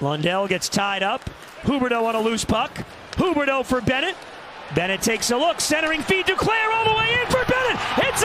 Lundell gets tied up. Huberdeau on a loose puck. Huberdeau for Bennett. Bennett takes a look, centering feed to Duclair oh,